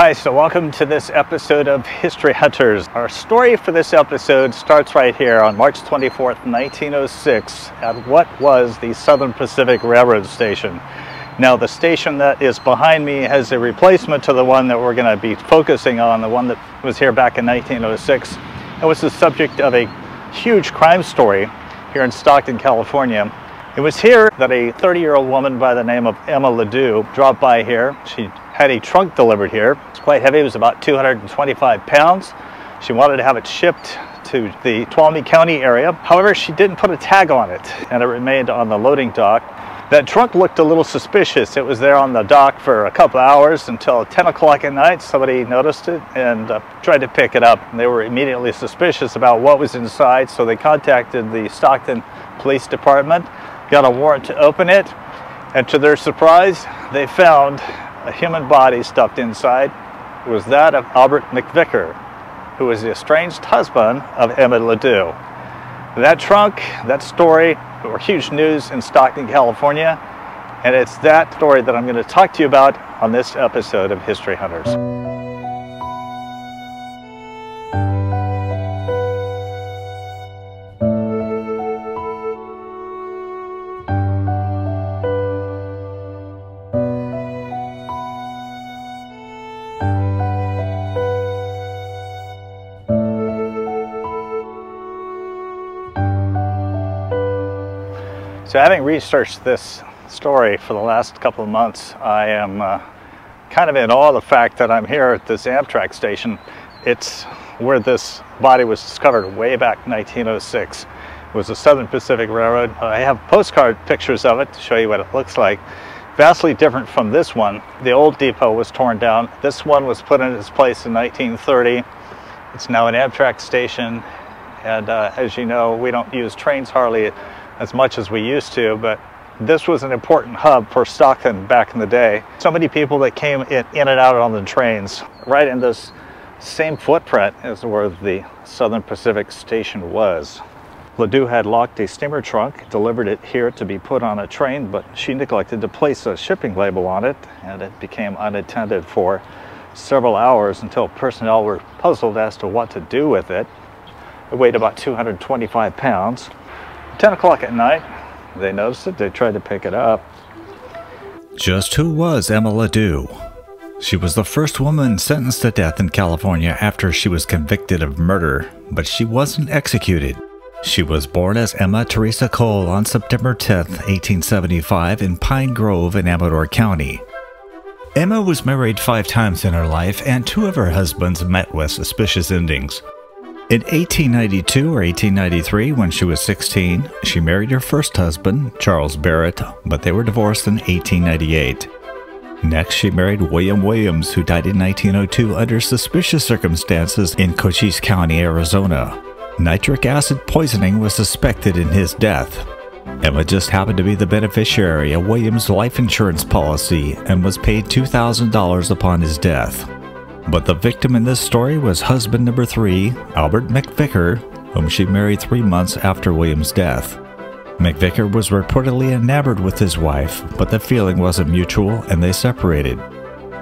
Hi, so welcome to this episode of History Hunters. Our story for this episode starts right here on March 24th, 1906 at what was the Southern Pacific Railroad Station. Now the station that is behind me has a replacement to the one that we're going to be focusing on, the one that was here back in 1906. It was the subject of a huge crime story here in Stockton, California. It was here that a 30-year-old woman by the name of Emma Ledoux dropped by here. She had a trunk delivered here. It's quite heavy, it was about 225 pounds. She wanted to have it shipped to the Tuolumne County area. However, she didn't put a tag on it and it remained on the loading dock. That trunk looked a little suspicious. It was there on the dock for a couple hours until 10 o'clock at night. Somebody noticed it and uh, tried to pick it up. They were immediately suspicious about what was inside, so they contacted the Stockton Police Department, got a warrant to open it, and to their surprise, they found a human body stuffed inside was that of Albert McVicker, who was the estranged husband of Emma Ledoux. That trunk, that story, were huge news in Stockton, California, and it's that story that I'm going to talk to you about on this episode of History Hunters. So having researched this story for the last couple of months, I am uh, kind of in awe of the fact that I'm here at this Amtrak station. It's where this body was discovered way back 1906. It was the Southern Pacific Railroad. I have postcard pictures of it to show you what it looks like. Vastly different from this one. The old depot was torn down. This one was put in its place in 1930. It's now an Amtrak station. And uh, as you know, we don't use trains hardly as much as we used to, but this was an important hub for Stockton back in the day. So many people that came in, in and out on the trains, right in this same footprint as where the Southern Pacific station was. Ledoux had locked a steamer trunk, delivered it here to be put on a train, but she neglected to place a shipping label on it, and it became unattended for several hours until personnel were puzzled as to what to do with it. It weighed about 225 pounds. 10 o'clock at night, they noticed it, they tried to pick it up. Just who was Emma Ledoux? She was the first woman sentenced to death in California after she was convicted of murder, but she wasn't executed. She was born as Emma Teresa Cole on September 10, 1875, in Pine Grove in Amador County. Emma was married five times in her life, and two of her husbands met with suspicious endings. In 1892 or 1893, when she was 16, she married her first husband, Charles Barrett, but they were divorced in 1898. Next, she married William Williams, who died in 1902 under suspicious circumstances in Cochise County, Arizona. Nitric acid poisoning was suspected in his death. Emma just happened to be the beneficiary of Williams' life insurance policy and was paid $2,000 upon his death. But the victim in this story was husband number three, Albert McVicker, whom she married three months after William's death. McVicker was reportedly enamored with his wife, but the feeling wasn't mutual and they separated.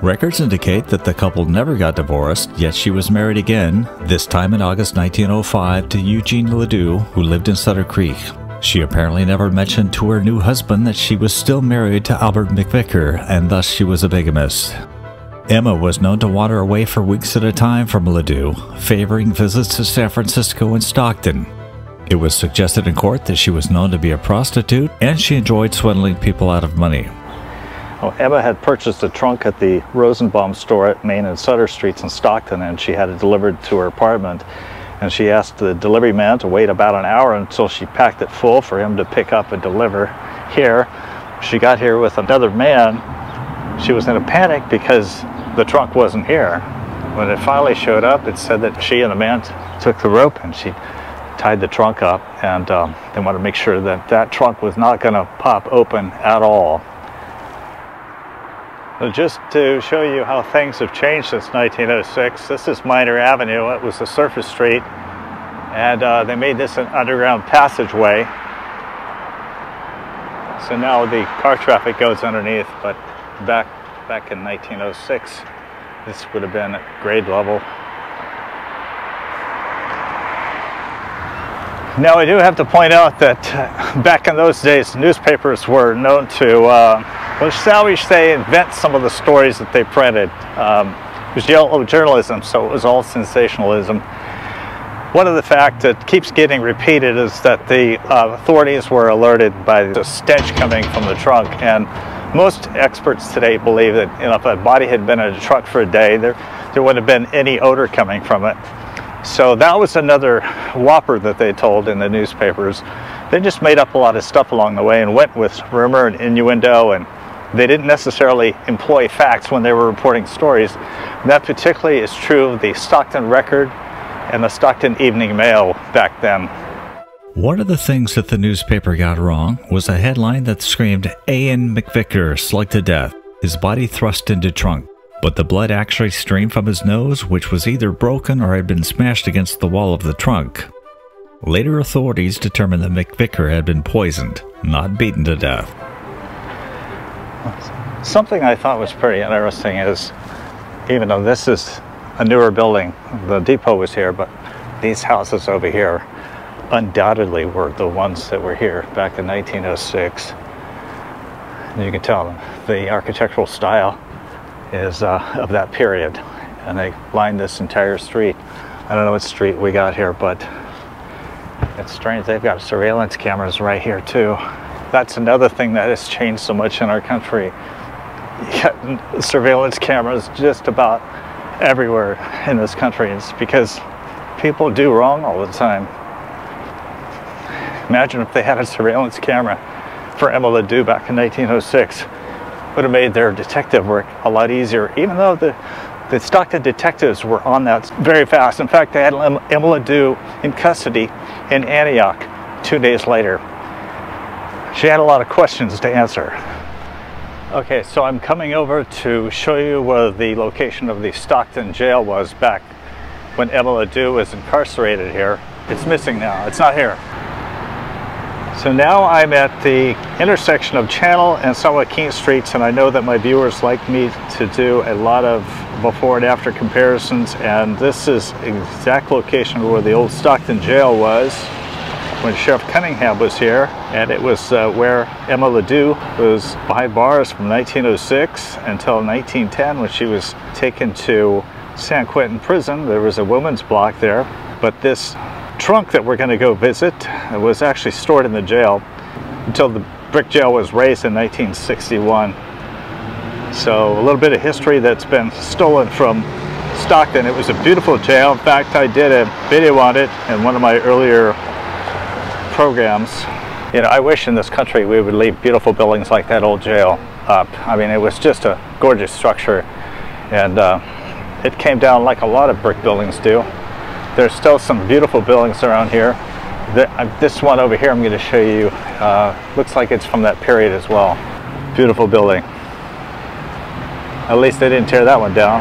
Records indicate that the couple never got divorced, yet she was married again, this time in August 1905 to Eugene Ledoux, who lived in Sutter Creek. She apparently never mentioned to her new husband that she was still married to Albert McVicker, and thus she was a bigamist. Emma was known to wander away for weeks at a time from Ledoux, favoring visits to San Francisco and Stockton. It was suggested in court that she was known to be a prostitute and she enjoyed swindling people out of money. Well, Emma had purchased a trunk at the Rosenbaum store at Main and Sutter Streets in Stockton and she had it delivered to her apartment. And she asked the delivery man to wait about an hour until she packed it full for him to pick up and deliver here. She got here with another man. She was in a panic because the trunk wasn't here. When it finally showed up, it said that she and the man took the rope and she tied the trunk up and um, they wanted to make sure that that trunk was not going to pop open at all. So just to show you how things have changed since 1906, this is Miner Avenue. It was a surface street and uh, they made this an underground passageway. So now the car traffic goes underneath, but back back in 1906, This would have been at grade level. Now I do have to point out that back in those days, newspapers were known to, uh, well, shall we say, invent some of the stories that they printed. Um, it was yellow journalism, so it was all sensationalism. One of the facts that keeps getting repeated is that the uh, authorities were alerted by the stench coming from the trunk, and most experts today believe that you know, if a body had been in a truck for a day, there, there wouldn't have been any odor coming from it. So that was another whopper that they told in the newspapers. They just made up a lot of stuff along the way and went with rumor and innuendo and they didn't necessarily employ facts when they were reporting stories. And that particularly is true of the Stockton Record and the Stockton Evening Mail back then. One of the things that the newspaper got wrong was a headline that screamed A.N. McVicker slugged to death, his body thrust into trunk but the blood actually streamed from his nose, which was either broken or had been smashed against the wall of the trunk. Later authorities determined that McVicker had been poisoned, not beaten to death. Something I thought was pretty interesting is, even though this is a newer building, the depot was here, but these houses over here undoubtedly were the ones that were here back in 1906. And you can tell the architectural style is uh, of that period. And they lined this entire street. I don't know what street we got here, but it's strange. They've got surveillance cameras right here too. That's another thing that has changed so much in our country. Surveillance cameras just about everywhere in this country. It's because people do wrong all the time. Imagine if they had a surveillance camera for Emma LeDoux back in 1906 would have made their detective work a lot easier, even though the, the Stockton detectives were on that very fast. In fact, they had Emma LeDoux in custody in Antioch two days later. She had a lot of questions to answer. Okay, so I'm coming over to show you where the location of the Stockton jail was back when Emma LeDoux was incarcerated here. It's missing now, it's not here. So now I'm at the intersection of Channel and San Joaquin Streets and I know that my viewers like me to do a lot of before and after comparisons and this is exact location where the old Stockton jail was when Sheriff Cunningham was here and it was uh, where Emma LeDoux was behind bars from 1906 until 1910 when she was taken to San Quentin prison. There was a women's block there but this trunk that we're going to go visit was actually stored in the jail until the brick jail was razed in 1961. So a little bit of history that's been stolen from Stockton. It was a beautiful jail. In fact, I did a video on it in one of my earlier programs. You know, I wish in this country we would leave beautiful buildings like that old jail up. I mean, it was just a gorgeous structure and uh, it came down like a lot of brick buildings do. There's still some beautiful buildings around here. Uh, this one over here I'm going to show you uh, looks like it's from that period as well. Beautiful building. At least they didn't tear that one down.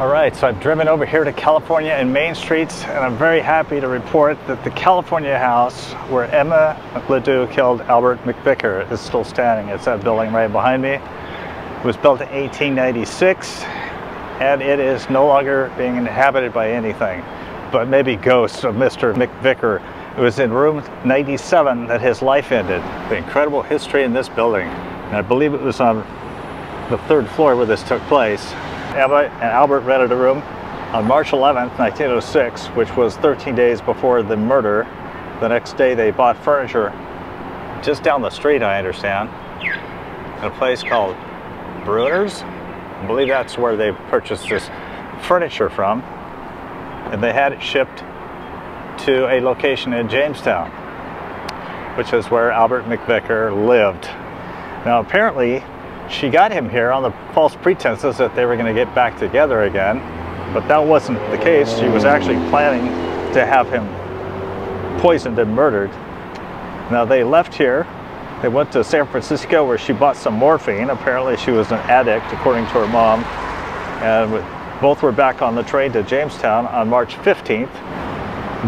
All right, so I've driven over here to California and Main Streets, and I'm very happy to report that the California house where Emma LeDoux killed Albert McVicker is still standing. It's that building right behind me. It was built in 1896 and it is no longer being inhabited by anything but maybe ghosts of Mr. McVicker. It was in room 97 that his life ended. The incredible history in this building. And I believe it was on the third floor where this took place. Emma and Albert rented a room on March 11th, 1906, which was 13 days before the murder. The next day they bought furniture just down the street, I understand, at a place called Bruner's. I believe that's where they purchased this furniture from. And they had it shipped to a location in Jamestown, which is where Albert McVicker lived. Now, apparently, she got him here on the false pretenses that they were going to get back together again, but that wasn't the case. She was actually planning to have him poisoned and murdered. Now, they left here they went to San Francisco where she bought some morphine. Apparently she was an addict, according to her mom. And both were back on the train to Jamestown on March 15th.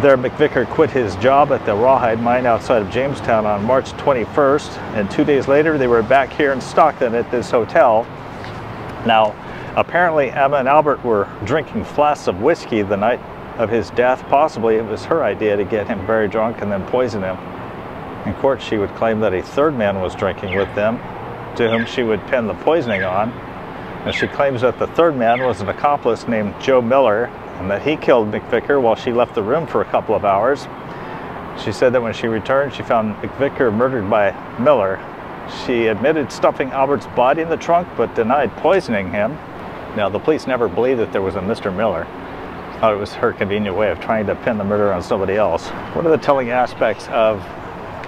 There, McVicker quit his job at the Rawhide mine outside of Jamestown on March 21st. And two days later, they were back here in Stockton at this hotel. Now, Apparently, Emma and Albert were drinking flasks of whiskey the night of his death. Possibly it was her idea to get him very drunk and then poison him. In court, she would claim that a third man was drinking with them, to whom she would pin the poisoning on. And she claims that the third man was an accomplice named Joe Miller and that he killed McVicker while she left the room for a couple of hours. She said that when she returned, she found McVicker murdered by Miller. She admitted stuffing Albert's body in the trunk but denied poisoning him. Now, the police never believed that there was a Mr. Miller. Thought it was her convenient way of trying to pin the murder on somebody else. One of the telling aspects of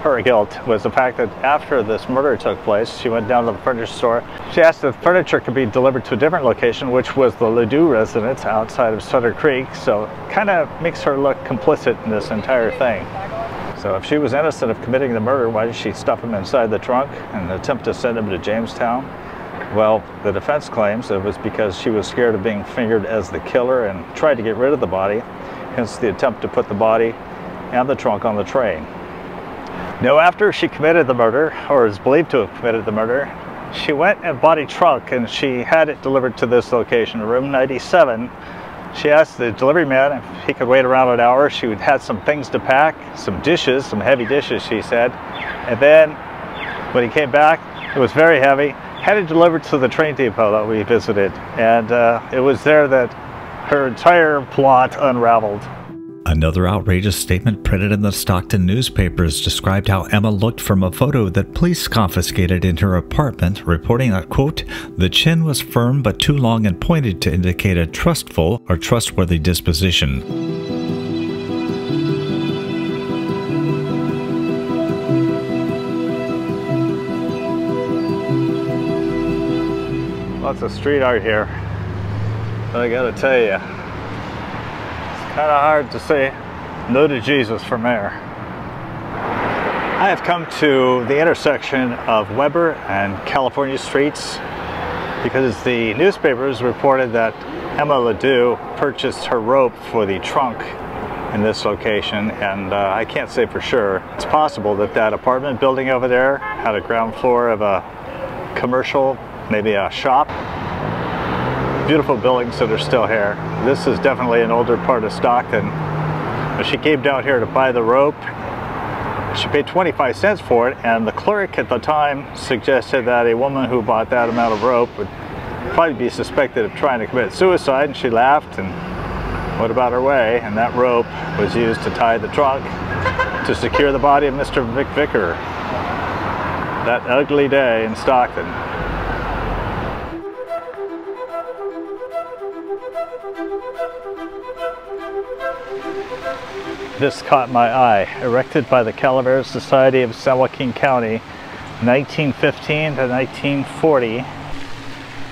her guilt was the fact that after this murder took place, she went down to the furniture store. She asked if furniture could be delivered to a different location, which was the Ledoux residence outside of Sutter Creek. So kind of makes her look complicit in this entire thing. So if she was innocent of committing the murder, why did she stuff him inside the trunk and attempt to send him to Jamestown? Well, the defense claims it was because she was scared of being fingered as the killer and tried to get rid of the body, hence the attempt to put the body and the trunk on the train. Now, after she committed the murder, or is believed to have committed the murder, she went and bought a truck and she had it delivered to this location, room 97. She asked the delivery man if he could wait around an hour. She have some things to pack, some dishes, some heavy dishes, she said. And then when he came back, it was very heavy, had it delivered to the train depot that we visited. And uh, it was there that her entire plot unraveled. Another outrageous statement printed in the Stockton newspapers described how Emma looked from a photo that police confiscated in her apartment, reporting that, quote, the chin was firm but too long and pointed to indicate a trustful or trustworthy disposition. Lots of street art here. I gotta tell you, kind of hard to say no to Jesus from there. I have come to the intersection of Weber and California streets because the newspapers reported that Emma Ledoux purchased her rope for the trunk in this location and uh, I can't say for sure. It's possible that that apartment building over there had a ground floor of a commercial, maybe a shop beautiful buildings that are still here. This is definitely an older part of Stockton. She came down here to buy the rope. She paid 25 cents for it, and the clerk at the time suggested that a woman who bought that amount of rope would probably be suspected of trying to commit suicide, and she laughed and went about her way, and that rope was used to tie the trunk to secure the body of Mr. McVicker. That ugly day in Stockton. This caught my eye. Erected by the Calaveras Society of San Joaquin County, 1915 to 1940.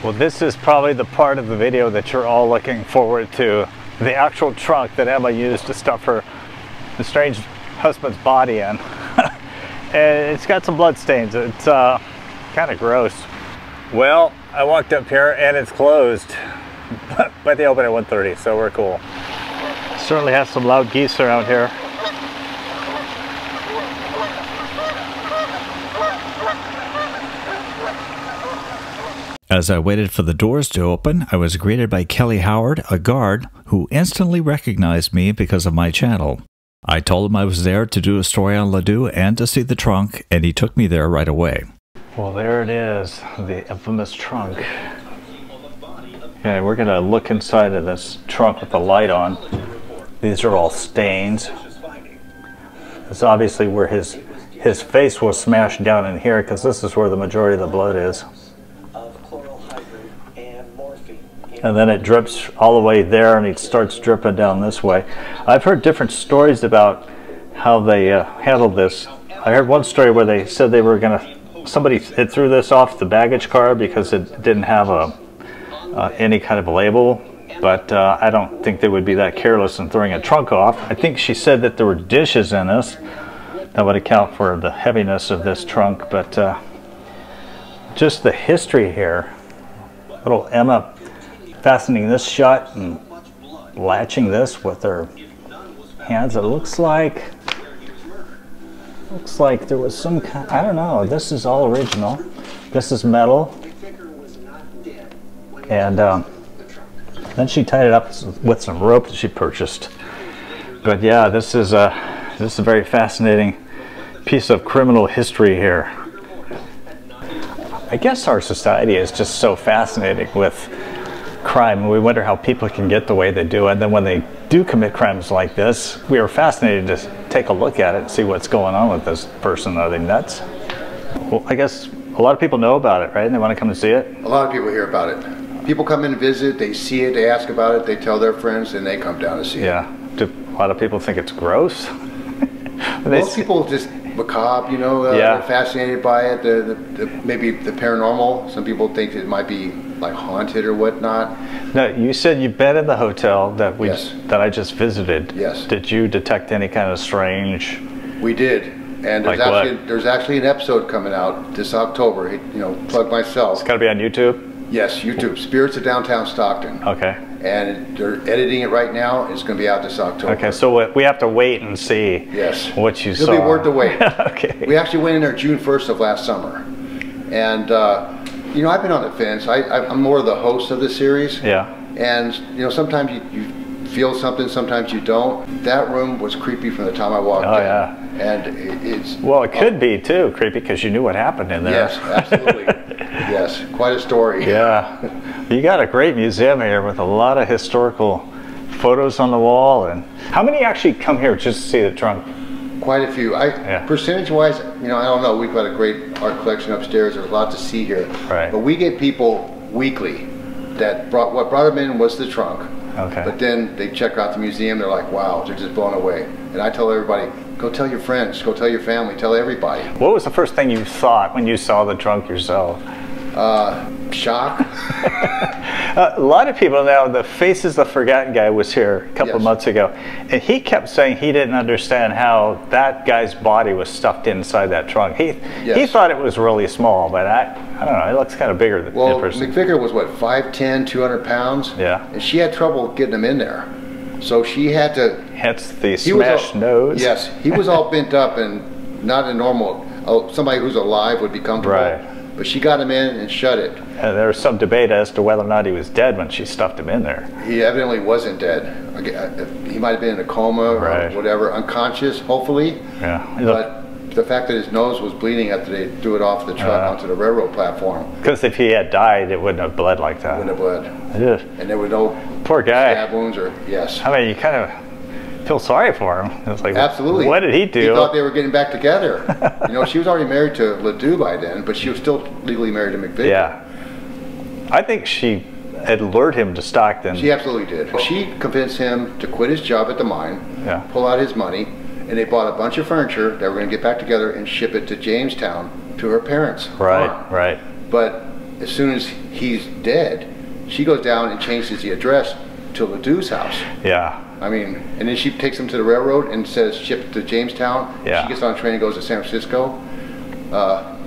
Well, this is probably the part of the video that you're all looking forward to. The actual trunk that Emma used to stuff her strange husband's body in. and it's got some blood stains. It's uh, kind of gross. Well, I walked up here and it's closed. but they open at 1.30, so we're cool. Certainly has some loud geese around here. As I waited for the doors to open, I was greeted by Kelly Howard, a guard, who instantly recognized me because of my channel. I told him I was there to do a story on Ledoux and to see the trunk, and he took me there right away. Well, there it is, the infamous trunk. Okay, we're gonna look inside of this trunk with the light on. These are all stains. It's obviously where his his face was smashed down in here because this is where the majority of the blood is. And then it drips all the way there and it starts dripping down this way. I've heard different stories about how they uh, handled this. I heard one story where they said they were going to, somebody had threw this off the baggage car because it didn't have a, uh, any kind of label but uh, I don't think they would be that careless in throwing a trunk off. I think she said that there were dishes in this. That would account for the heaviness of this trunk, but uh, just the history here. Little Emma fastening this shut and latching this with her hands. It looks like looks like there was some kind. I don't know. This is all original. This is metal. and um, then she tied it up with some rope that she purchased. But yeah, this is a this is a very fascinating piece of criminal history here. I guess our society is just so fascinating with crime. We wonder how people can get the way they do. And then when they do commit crimes like this, we are fascinated to take a look at it and see what's going on with this person. Are they nuts? Well, I guess a lot of people know about it, right? And they want to come and see it? A lot of people hear about it. People come in and visit, they see it, they ask about it, they tell their friends, and they come down to see yeah. it. Yeah. Do a lot of people think it's gross? Most people just macabre, you know, uh, yeah. they're fascinated by it. The, the, the, maybe the paranormal. Some people think it might be like haunted or whatnot. No, you said you've been in the hotel that we yes. that I just visited. Yes. Did you detect any kind of strange? We did, and there's like actually there's actually an episode coming out this October. You know, plug myself. It's got to be on YouTube. Yes, YouTube. Spirits of Downtown Stockton. Okay and they're editing it right now. It's going to be out this October. Okay, so we have to wait and see. Yes. What you It'll saw. It'll be worth the wait. okay. We actually went in there June 1st of last summer, and uh, you know I've been on the fence. I, I'm more of the host of the series. Yeah. And you know sometimes you, you feel something, sometimes you don't. That room was creepy from the time I walked oh, in. yeah. And it's well, it could uh, be too creepy because you knew what happened in there. Yes, absolutely. Yes, quite a story. Yeah, you got a great museum here with a lot of historical photos on the wall. And how many actually come here just to see the trunk? Quite a few. I yeah. percentage-wise, you know, I don't know. We've got a great art collection upstairs. There's a lot to see here. Right. But we get people weekly that brought what brought them in was the trunk. Okay. But then they check out the museum. They're like, wow, they're just blown away. And I tell everybody, go tell your friends, go tell your family, tell everybody. What was the first thing you thought when you saw the trunk yourself? Uh, shock. uh, a lot of people know the Faces of Forgotten guy was here a couple yes. months ago, and he kept saying he didn't understand how that guy's body was stuffed inside that trunk. He yes. he thought it was really small, but I I don't know. It looks kind of bigger than well, McVicker was what 5'10", 200 pounds. Yeah, and she had trouble getting him in there, so she had to. Hence the smashed all, nose. Yes, he was all bent up and not a normal. Oh, somebody who's alive would be comfortable. Right but she got him in and shut it. And there was some debate as to whether or not he was dead when she stuffed him in there. He evidently wasn't dead. Uh, he might have been in a coma right. or whatever, unconscious, hopefully. Yeah. But the fact that his nose was bleeding after they threw it off the truck uh, onto the railroad platform. Because if he had died, it wouldn't have bled like that. Wouldn't have bled. Yeah. And there were no poor guy stab wounds or yes. I mean, you kind of feel sorry for him. It's like, absolutely. What did he do? He thought they were getting back together. you know, she was already married to Ledoux by then, but she was still legally married to McVicker. Yeah. I think she had lured him to Stockton. She absolutely did. She convinced him to quit his job at the mine, yeah. pull out his money, and they bought a bunch of furniture that were going to get back together and ship it to Jamestown to her parents. Right, farm. right. But as soon as he's dead, she goes down and changes the address to Ledoux's house. Yeah. I mean, and then she takes them to the railroad and says ship to Jamestown. Yeah. She gets on a train and goes to San Francisco. Uh,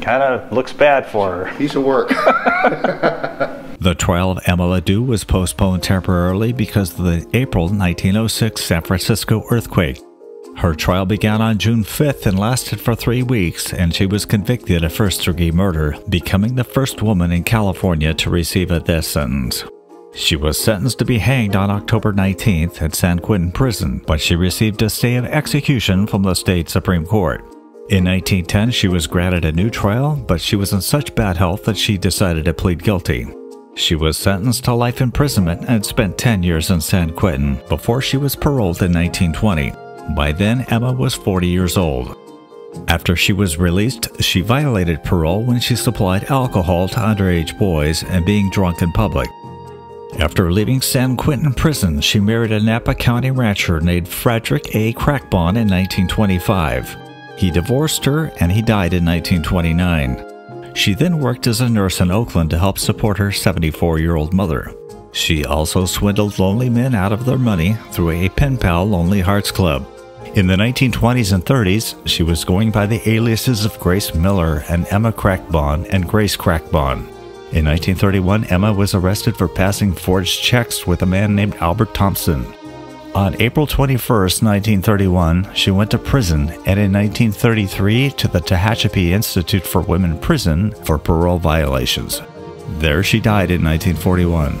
kind of looks bad for her. Piece of work. the trial of Emma Ledoux was postponed temporarily because of the April 1906 San Francisco earthquake. Her trial began on June 5th and lasted for three weeks, and she was convicted of first degree murder, becoming the first woman in California to receive a death sentence. She was sentenced to be hanged on October 19th at San Quentin Prison, but she received a stay of execution from the state Supreme Court. In 1910, she was granted a new trial, but she was in such bad health that she decided to plead guilty. She was sentenced to life imprisonment and spent 10 years in San Quentin before she was paroled in 1920. By then, Emma was 40 years old. After she was released, she violated parole when she supplied alcohol to underage boys and being drunk in public. After leaving San Quentin prison, she married a Napa County rancher named Frederick A. Crackbon in 1925. He divorced her and he died in 1929. She then worked as a nurse in Oakland to help support her 74 year old mother. She also swindled lonely men out of their money through a pen pal Lonely Hearts Club. In the 1920s and 30s, she was going by the aliases of Grace Miller and Emma Crackbon and Grace Crackbon. In 1931, Emma was arrested for passing forged checks with a man named Albert Thompson. On April 21, 1931, she went to prison and in 1933 to the Tehachapi Institute for Women prison for parole violations. There she died in 1941.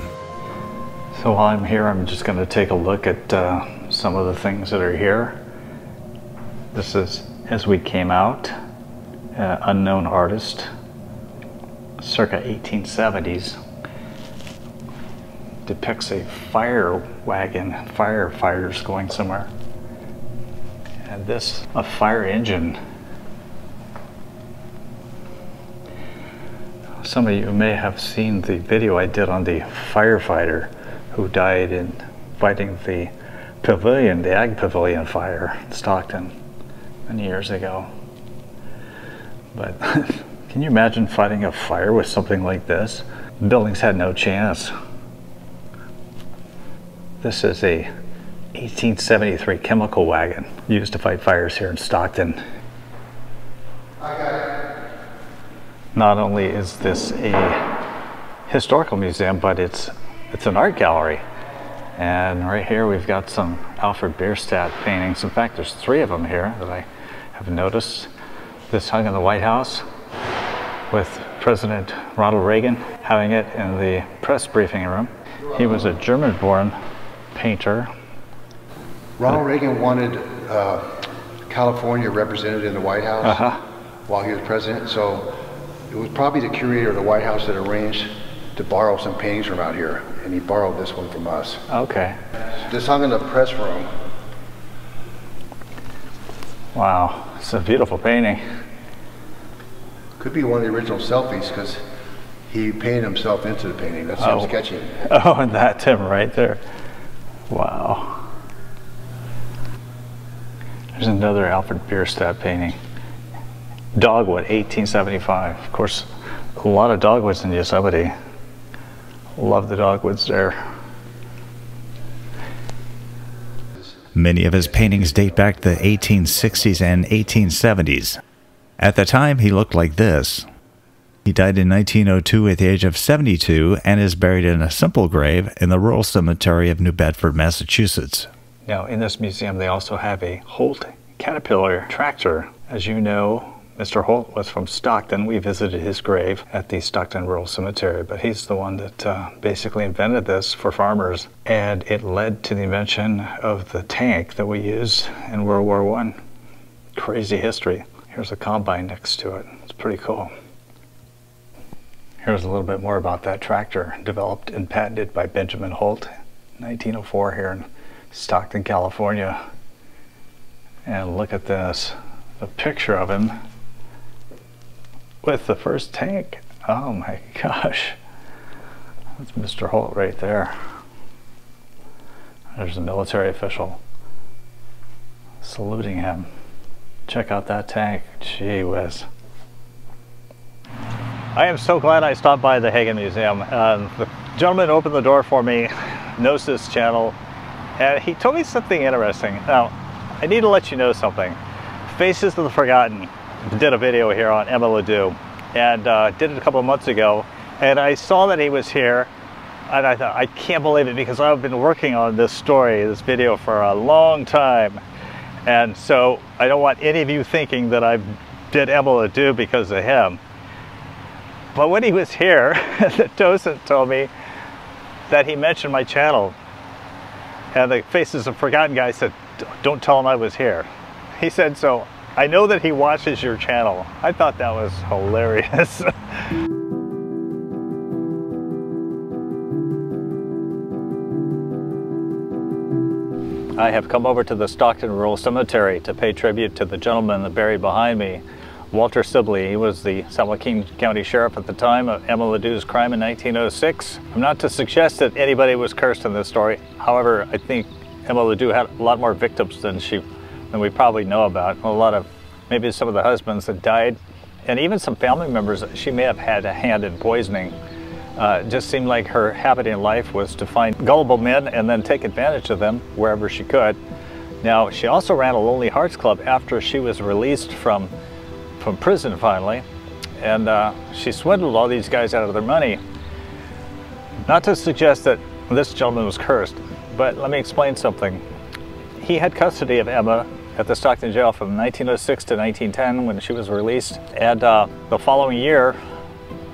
So while I'm here, I'm just going to take a look at uh, some of the things that are here. This is As We Came Out, uh, unknown artist, circa 1870s. Depicts a fire wagon, firefighters going somewhere. And this, a fire engine. Some of you may have seen the video I did on the firefighter who died in fighting the pavilion, the Ag Pavilion fire in Stockton many years ago. But can you imagine fighting a fire with something like this? The buildings had no chance. This is a 1873 chemical wagon used to fight fires here in Stockton. Not only is this a historical museum, but it's it's an art gallery. And right here we've got some Alfred Bierstadt paintings. In fact, there's three of them here that I have noticed. This hung in the White House with President Ronald Reagan having it in the press briefing room. He was a German-born painter. Ronald Reagan wanted uh, California represented in the White House uh -huh. while he was president, so it was probably the curator of the White House that arranged to borrow some paintings from out here, and he borrowed this one from us. Okay. This hung in the press room. Wow, it's a beautiful painting. Could be one of the original selfies because he painted himself into the painting. That's oh. him sketching. Oh, and that's him right there. Wow. There's another Alfred Bierstadt painting. Dogwood, 1875. Of course, a lot of dogwoods in Yosemite. Love the dogwoods there. Many of his paintings date back to the 1860s and 1870s. At the time, he looked like this. He died in 1902 at the age of 72 and is buried in a simple grave in the rural cemetery of New Bedford, Massachusetts. Now, in this museum, they also have a Holt Caterpillar tractor. As you know, Mr. Holt was from Stockton. We visited his grave at the Stockton Rural Cemetery, but he's the one that uh, basically invented this for farmers, and it led to the invention of the tank that we use in World War I. Crazy history. Here's a combine next to it. It's pretty cool. Here's a little bit more about that tractor, developed and patented by Benjamin Holt, 1904 here in Stockton, California. And look at this, a picture of him with the first tank. Oh my gosh. That's Mr. Holt right there. There's a military official saluting him. Check out that tank. Gee whiz. I am so glad I stopped by the Haggin Museum. Uh, the gentleman opened the door for me, knows this channel, and he told me something interesting. Now, I need to let you know something. Faces of the Forgotten did a video here on Emma Ledoux and uh, did it a couple of months ago. And I saw that he was here and I thought, I can't believe it because I've been working on this story, this video for a long time. And so I don't want any of you thinking that I did Emma do because of him. But when he was here, the docent told me that he mentioned my channel. And the Faces of Forgotten guy said, don't tell him I was here. He said, so I know that he watches your channel. I thought that was hilarious. I have come over to the Stockton Rural Cemetery to pay tribute to the gentleman that buried behind me, Walter Sibley. He was the San Joaquin County Sheriff at the time of Emma Ledoux's crime in 1906. I'm not to suggest that anybody was cursed in this story. However, I think Emma Ledoux had a lot more victims than she than we probably know about. A lot of, maybe some of the husbands that died, and even some family members she may have had a hand in poisoning. Uh, it just seemed like her habit in life was to find gullible men and then take advantage of them wherever she could. Now, she also ran a Lonely Hearts Club after she was released from, from prison finally, and uh, she swindled all these guys out of their money. Not to suggest that this gentleman was cursed, but let me explain something. He had custody of Emma at the Stockton jail from 1906 to 1910 when she was released. And uh, the following year,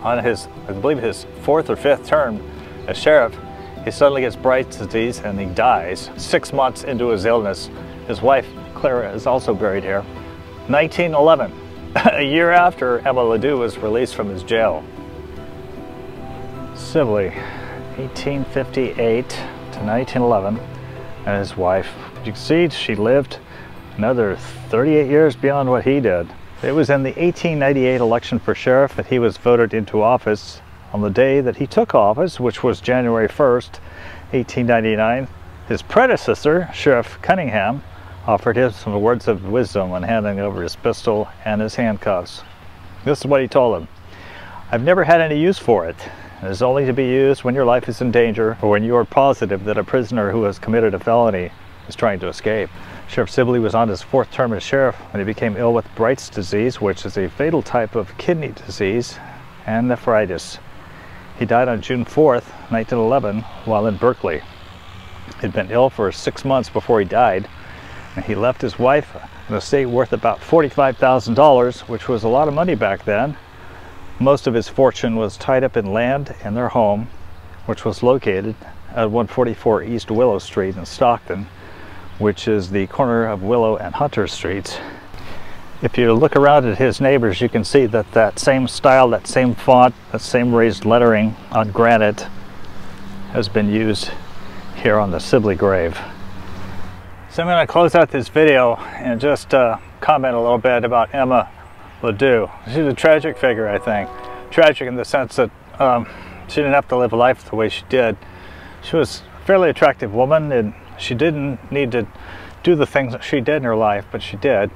on his, I believe his fourth or fifth term as sheriff, he suddenly gets Bright's disease and he dies six months into his illness. His wife, Clara, is also buried here. 1911, a year after Emma Ledoux was released from his jail. Sibley, 1858 to 1911, and his wife. You can see she lived another 38 years beyond what he did. It was in the 1898 election for sheriff that he was voted into office on the day that he took office, which was January 1st, 1899. His predecessor, Sheriff Cunningham, offered him some words of wisdom when handing over his pistol and his handcuffs. This is what he told him. I've never had any use for it. It is only to be used when your life is in danger or when you are positive that a prisoner who has committed a felony is trying to escape. Sheriff Sibley was on his fourth term as sheriff when he became ill with Bright's disease, which is a fatal type of kidney disease, and nephritis. He died on June 4th, 1911, while in Berkeley. He'd been ill for six months before he died, and he left his wife an estate worth about $45,000, which was a lot of money back then. Most of his fortune was tied up in land and their home, which was located at 144 East Willow Street in Stockton, which is the corner of Willow and Hunter Streets. If you look around at his neighbors, you can see that that same style, that same font, that same raised lettering on granite has been used here on the Sibley grave. So I'm going to close out this video and just uh, comment a little bit about Emma Ledoux. She's a tragic figure, I think. Tragic in the sense that um, she didn't have to live a life the way she did. She was a fairly attractive woman and she didn't need to do the things that she did in her life, but she did.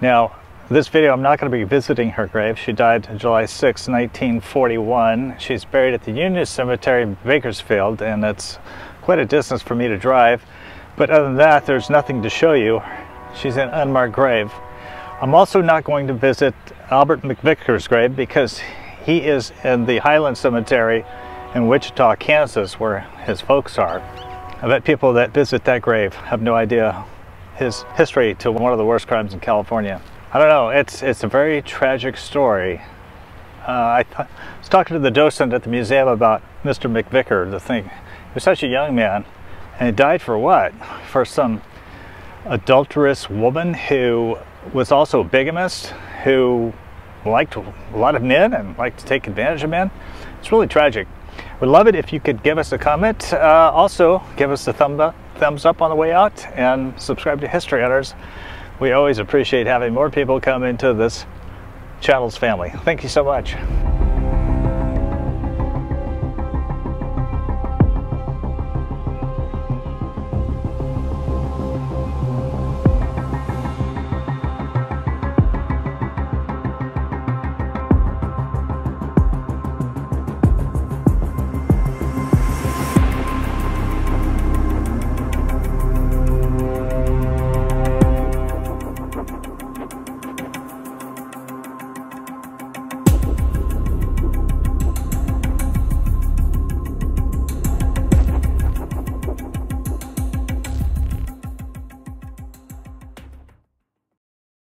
Now, this video, I'm not going to be visiting her grave. She died July 6, 1941. She's buried at the Union Cemetery in Bakersfield, and it's quite a distance for me to drive. But other than that, there's nothing to show you. She's an unmarked grave. I'm also not going to visit Albert McVicker's grave because he is in the Highland Cemetery in Wichita, Kansas, where his folks are. I bet people that visit that grave have no idea his history to one of the worst crimes in California. I don't know, it's, it's a very tragic story. Uh, I, I was talking to the docent at the museum about Mr. McVicker, the thing. He was such a young man, and he died for what? For some adulterous woman who was also a bigamist, who liked a lot of men and liked to take advantage of men. It's really tragic. Would love it if you could give us a comment. Uh, also, give us a thumb up, thumbs up on the way out and subscribe to History Hunters. We always appreciate having more people come into this channel's family. Thank you so much.